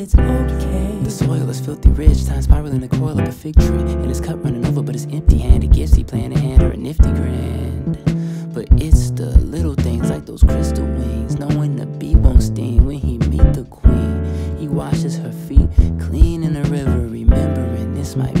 it's okay. The soil is filthy rich, time spiraling the coil like a fig tree. And it's cup running over, but it's empty handed. Gifts he playing a hand or a nifty grand. But it's the little things like those crystal wings. Knowing the bee won't sting when he meet the queen. He washes her feet clean in the river, remembering this might